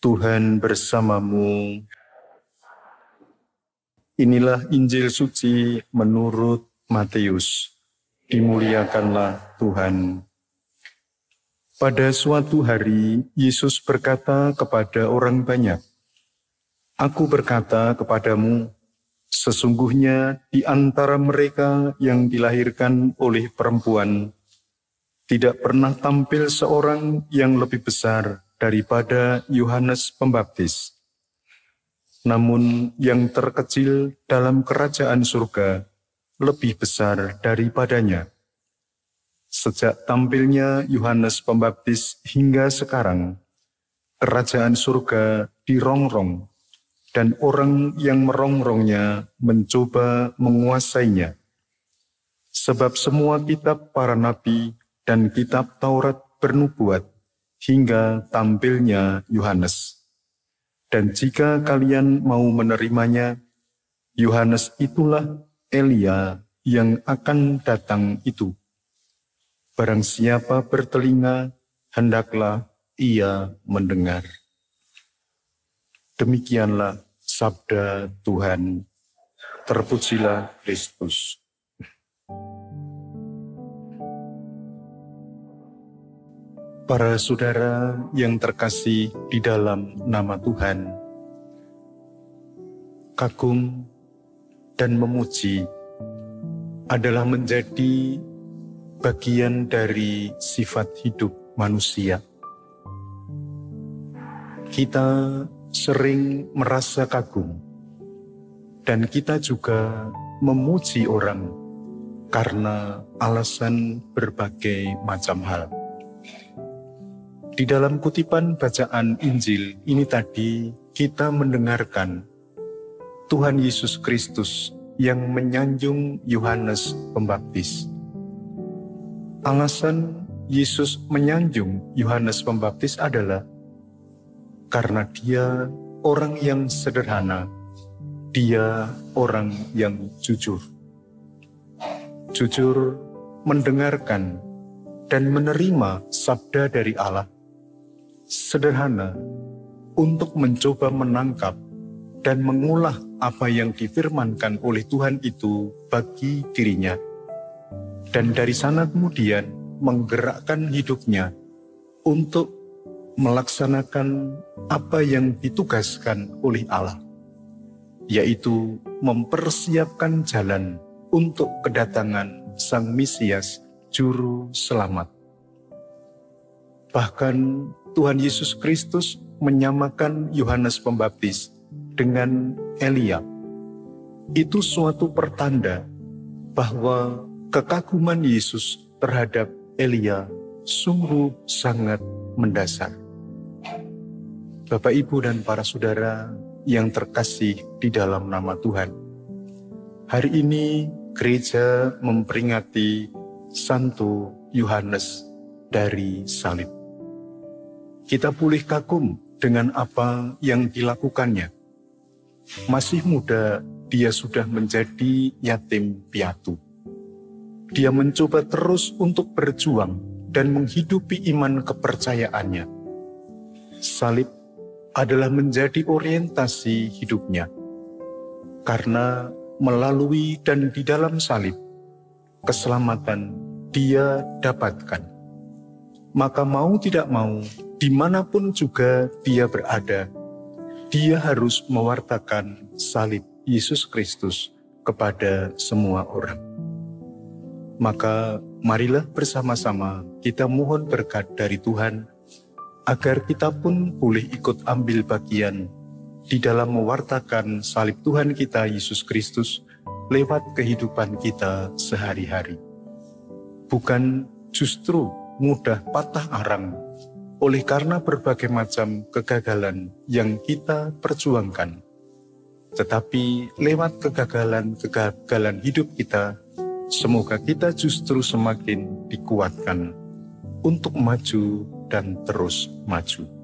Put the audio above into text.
Tuhan bersamamu. Inilah Injil suci menurut Matius. Dimuliakanlah Tuhan. Pada suatu hari, Yesus berkata kepada orang banyak, Aku berkata kepadamu, sesungguhnya di antara mereka yang dilahirkan oleh perempuan, tidak pernah tampil seorang yang lebih besar daripada Yohanes Pembaptis. Namun yang terkecil dalam kerajaan surga lebih besar daripadanya. Sejak tampilnya Yohanes Pembaptis hingga sekarang, kerajaan surga dirongrong dan orang yang merongrongnya mencoba menguasainya. Sebab semua kitab para nabi dan kitab Taurat bernubuat hingga tampilnya Yohanes. Dan jika kalian mau menerimanya, Yohanes itulah Elia yang akan datang itu. Barang siapa bertelinga, hendaklah ia mendengar. Demikianlah sabda Tuhan. Terpujilah Kristus. Para saudara yang terkasih di dalam nama Tuhan, kagum dan memuji adalah menjadi bagian dari sifat hidup manusia. Kita sering merasa kagum, dan kita juga memuji orang karena alasan berbagai macam hal. Di dalam kutipan bacaan Injil ini tadi kita mendengarkan Tuhan Yesus Kristus yang menyanjung Yohanes Pembaptis. Alasan Yesus menyanjung Yohanes Pembaptis adalah karena dia orang yang sederhana, dia orang yang jujur. Jujur mendengarkan dan menerima sabda dari Allah sederhana untuk mencoba menangkap dan mengulah apa yang difirmankan oleh Tuhan itu bagi dirinya. Dan dari sana kemudian menggerakkan hidupnya untuk melaksanakan apa yang ditugaskan oleh Allah, yaitu mempersiapkan jalan untuk kedatangan Sang Mesias, Juru Selamat. Bahkan Tuhan Yesus Kristus menyamakan Yohanes Pembaptis dengan Elia. Itu suatu pertanda bahwa kekaguman Yesus terhadap Elia sungguh sangat mendasar. Bapak, Ibu, dan para saudara yang terkasih di dalam nama Tuhan, hari ini gereja memperingati Santo Yohanes dari salib kita pulih kagum dengan apa yang dilakukannya. Masih muda, dia sudah menjadi yatim piatu. Dia mencoba terus untuk berjuang dan menghidupi iman kepercayaannya. Salib adalah menjadi orientasi hidupnya. Karena melalui dan di dalam salib, keselamatan dia dapatkan. Maka mau tidak mau, di mana pun juga dia berada, dia harus mewartakan salib Yesus Kristus kepada semua orang. Maka marilah bersama-sama kita mohon berkat dari Tuhan, agar kita pun boleh ikut ambil bagian di dalam mewartakan salib Tuhan kita Yesus Kristus lewat kehidupan kita sehari-hari. Bukan justru mudah patah arang oleh karena berbagai macam kegagalan yang kita perjuangkan. Tetapi lewat kegagalan-kegagalan hidup kita, semoga kita justru semakin dikuatkan untuk maju dan terus maju.